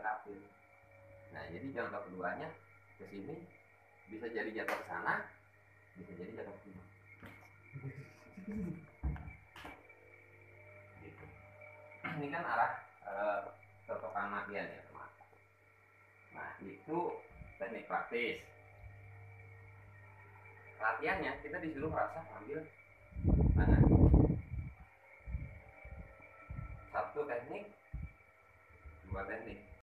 kafir, nah jadi contoh keduanya ke sini bisa jadi jatuh ke sana bisa jadi jatuh ke sini. Gitu. ini kan arah eh, totokan matian ya teman. Nah itu teknik praktis. Latihannya kita disuruh merasa ambil tangan satu teknik dua teknik.